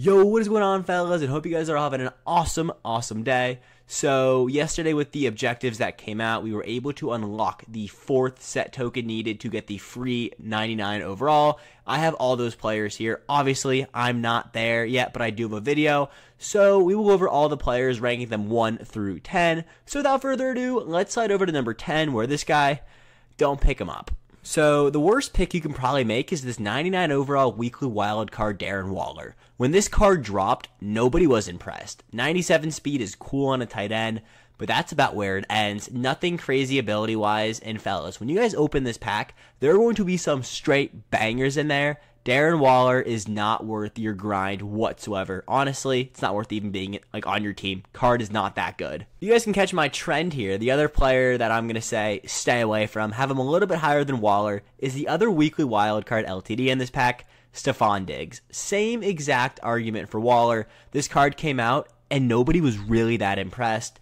Yo, what is going on, fellas? And hope you guys are having an awesome, awesome day. So, yesterday, with the objectives that came out, we were able to unlock the fourth set token needed to get the free 99 overall. I have all those players here. Obviously, I'm not there yet, but I do have a video. So, we will go over all the players, ranking them 1 through 10. So, without further ado, let's slide over to number 10, where this guy, don't pick him up. So the worst pick you can probably make is this 99 overall weekly wild card Darren Waller. When this card dropped, nobody was impressed. 97 speed is cool on a tight end, but that's about where it ends. Nothing crazy ability wise. And fellas, when you guys open this pack, there are going to be some straight bangers in there Darren Waller is not worth your grind whatsoever. Honestly, it's not worth even being like on your team. Card is not that good. You guys can catch my trend here. The other player that I'm gonna say stay away from, have him a little bit higher than Waller, is the other weekly wildcard LTD in this pack, Stefon Diggs. Same exact argument for Waller. This card came out and nobody was really that impressed.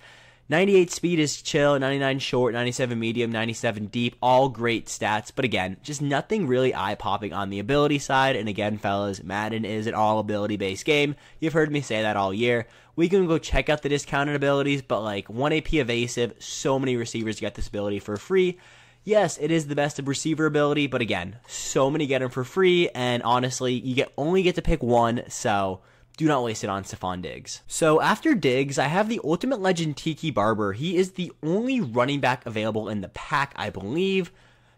98 speed is chill, 99 short, 97 medium, 97 deep, all great stats. But again, just nothing really eye popping on the ability side. And again, fellas, Madden is an all ability based game. You've heard me say that all year. We can go check out the discounted abilities, but like 1 AP evasive, so many receivers get this ability for free. Yes, it is the best of receiver ability, but again, so many get them for free, and honestly, you get only get to pick one, so do not waste it on Stefon Diggs. So after Diggs, I have the Ultimate Legend Tiki Barber. He is the only running back available in the pack, I believe.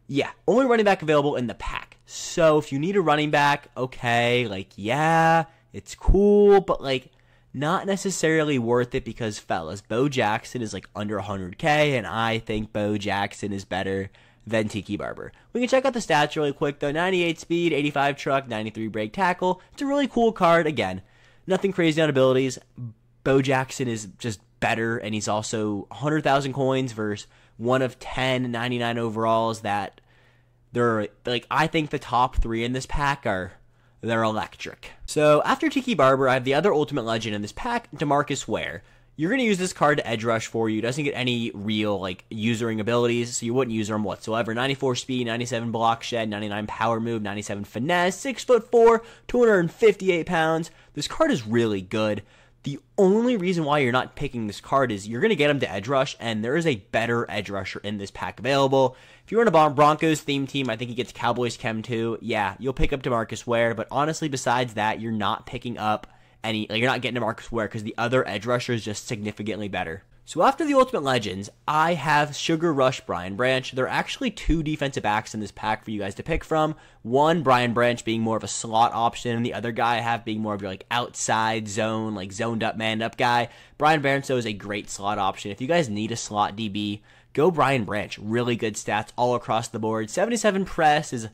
Yeah, only running back available in the pack. So if you need a running back, okay, like, yeah, it's cool, but like, not necessarily worth it because, fellas, Bo Jackson is like under 100k, and I think Bo Jackson is better than Tiki Barber. We can check out the stats really quick though 98 speed, 85 truck, 93 break tackle. It's a really cool card. Again, Nothing crazy on abilities. Bo Jackson is just better, and he's also 100,000 coins versus one of 10 99 overalls that they're like I think the top 3 in this pack are they're electric. So, after Tiki Barber, I have the other ultimate legend in this pack, DeMarcus Ware. You're going to use this card to edge rush for you. Doesn't get any real like usering abilities, so you wouldn't use them whatsoever. 94 speed, 97 block shed, 99 power move, 97 finesse, 6 foot 4, 258 pounds. This card is really good. The only reason why you're not picking this card is you're going to get him to edge rush, and there is a better edge rusher in this pack available. If you're in a Broncos theme team, I think he gets Cowboys Chem too. Yeah, you'll pick up DeMarcus Ware, but honestly, besides that, you're not picking up any like you're not getting DeMarcus Ware because the other edge rusher is just significantly better. So after the Ultimate Legends, I have Sugar Rush Brian Branch. There are actually two defensive backs in this pack for you guys to pick from. One, Brian Branch being more of a slot option, and the other guy I have being more of your like outside zone, like zoned up, manned up guy. Brian Branch though is a great slot option. If you guys need a slot DB, go Brian Branch. Really good stats all across the board. 77 press is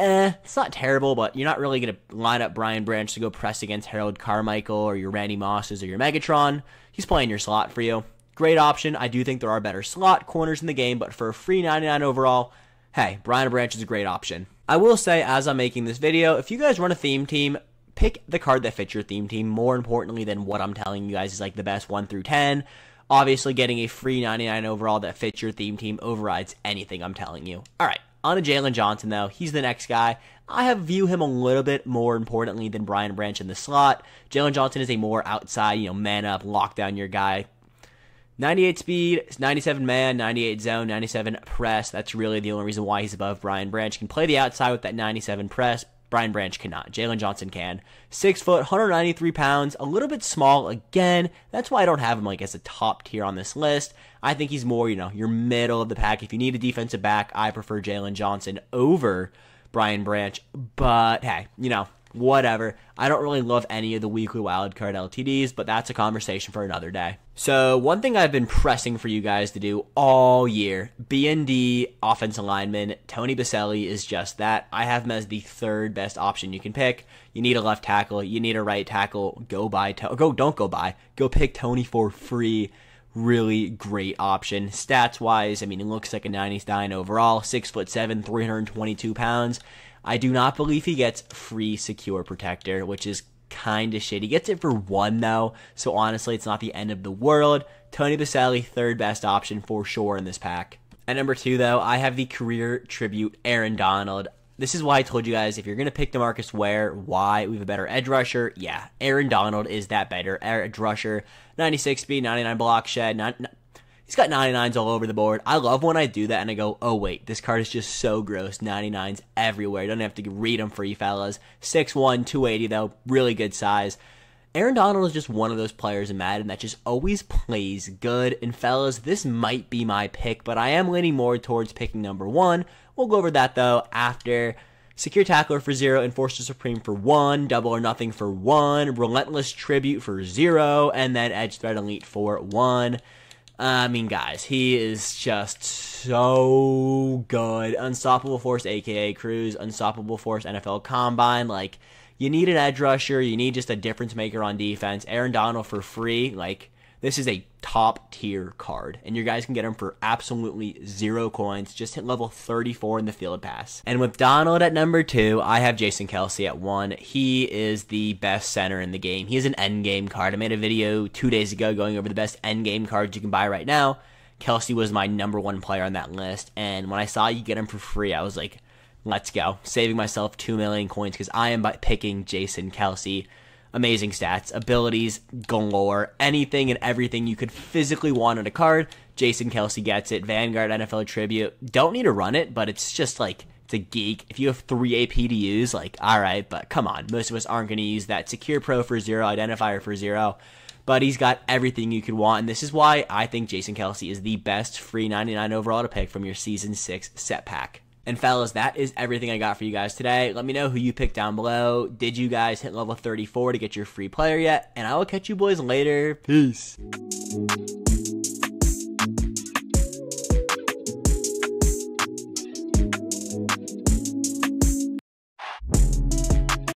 eh, it's not terrible, but you're not really going to line up Brian Branch to go press against Harold Carmichael or your Randy Mosses or your Megatron. He's playing your slot for you. Great option. I do think there are better slot corners in the game, but for a free 99 overall, hey, Brian Branch is a great option. I will say, as I'm making this video, if you guys run a theme team, pick the card that fits your theme team more importantly than what I'm telling you guys is like the best 1 through 10. Obviously, getting a free 99 overall that fits your theme team overrides anything I'm telling you. All right. On to Jaylon Johnson, though. He's the next guy. I have view him a little bit more importantly than Brian Branch in the slot. Jaylon Johnson is a more outside, you know, man up, lockdown your guy. 98 speed, 97 man, 98 zone, 97 press. That's really the only reason why he's above Brian Branch. Can play the outside with that 97 press. Brian Branch cannot. Jaylon Johnson can. Six foot, 193 pounds, a little bit small again. That's why I don't have him like as a top tier on this list. I think he's more, you know, your middle of the pack. If you need a defensive back, I prefer Jaylon Johnson over Brian Branch. But hey, you know, whatever. I don't really love any of the weekly wildcard LTDs, but that's a conversation for another day. So one thing I've been pressing for you guys to do all year, BND offensive lineman, Tony Boselli is just that. I have him as the third best option you can pick. You need a left tackle, you need a right tackle, go buy, to- go, don't go buy, go pick Tony for free really great option. Stats wise, I mean, it looks like a 99 overall, six foot seven, 322 pounds. I do not believe he gets free secure protector, which is kind of shit. He gets it for one though, so honestly, it's not the end of the world. Tony Boselli, third best option for sure in this pack. At number two, though, I have the career tribute Aaron Donald. This is why I told you guys if you're going to pick Demarcus Ware, why we have a better edge rusher. Yeah, Aaron Donald is that better edge rusher. 96 speed, 99 block shed. He's got 99s all over the board. I love when I do that and I go, oh wait, this card is just so gross. 99s everywhere. Don't have to read them for you fellas. 6'1, 280 though, really good size. Aaron Donald is just one of those players in Madden that just always plays good. And fellas, this might be my pick, but I am leaning more towards picking number one. We'll go over that though after. Secure Tackler for zero, Enforcer Supreme for one, Double or Nothing for one, Relentless Tribute for zero, and then Edge Threat Elite for one. I mean, guys, he is just so good. Unstoppable Force, aka Cruz, Unstoppable Force NFL Combine. Like, you need an edge rusher. You need just a difference maker on defense. Aaron Donald for free. Like, this is a top tier card, and you guys can get him for absolutely zero coins. Just hit level 34 in the field pass. And with Donald at number two, I have Jason Kelce at one. He is the best center in the game. He is an end game card. I made a video two days ago going over the best end game cards you can buy right now. Kelce was my number one player on that list, and when I saw you get him for free, I was like, Let's go. Saving myself 2 million coins because I am picking Jason Kelce. Amazing stats, abilities galore, anything and everything you could physically want in a card. Jason Kelce gets it. Vanguard NFL Tribute. Don't need to run it, but it's just like it's a geek. If you have three AP to use, like, all right, but come on. Most of us aren't going to use that. Secure Pro for zero, Identifier for zero. But he's got everything you could want. And this is why I think Jason Kelce is the best free 99 overall to pick from your Season 6 set pack. And fellas, that is everything I got for you guys today. Let me know who you picked down below. Did you guys hit level 34 to get your free player yet? And I will catch you boys later. Peace.